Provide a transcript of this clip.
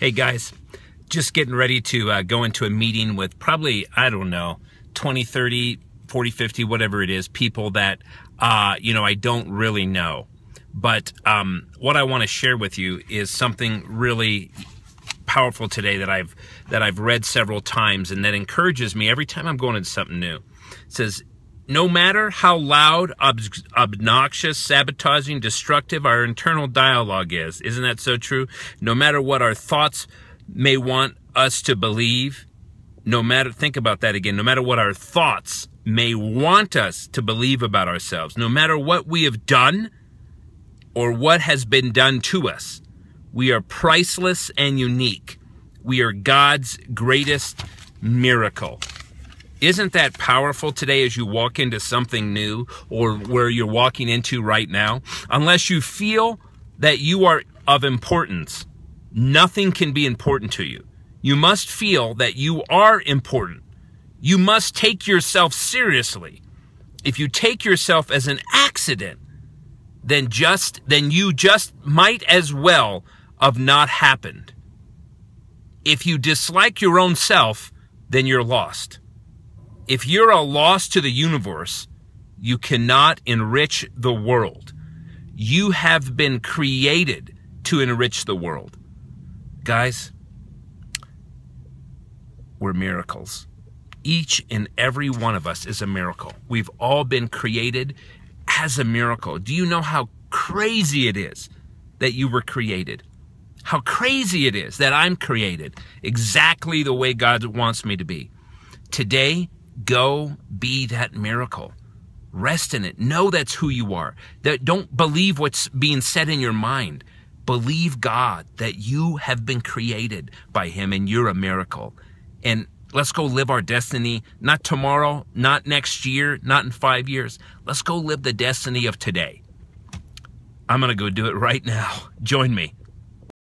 Hey guys, just getting ready to uh, go into a meeting with probably, I don't know, 20, 30, 40, 50, whatever it is, people that, uh, you know, I don't really know. But um, what I want to share with you is something really powerful today that I've that I've read several times and that encourages me every time I'm going into something new. It says, no matter how loud, ob- obnoxious, sabotaging, destructive our internal dialogue is, isn't that so true? No matter what our thoughts may want us to believe, no matter, think about that again, no matter what our thoughts may want us to believe about ourselves, no matter what we have done or what has been done to us, we are priceless and unique. We are God's greatest miracle. Isn't that powerful today as you walk into something new or where you're walking into right now? Unless you feel that you are of importance, nothing can be important to you. You must feel that you are important. You must take yourself seriously. If you take yourself as an accident, then just then you just might as well have not happened. If you dislike your own self, then you're lost. If you're a loss to the universe, you cannot enrich the world. You have been created to enrich the world. Guys, we're miracles. Each and every one of us is a miracle. We've all been created as a miracle. Do you know how crazy it is that you were created? How crazy it is that I'm created exactly the way God wants me to be. Today, Go be that miracle. Rest in it. Know that's who you are. That don't believe what's being said in your mind. Believe God that you have been created by him and you're a miracle. And let's go live our destiny, not tomorrow, not next year, not in 5 years. Let's go live the destiny of today. I'm going to go do it right now. Join me.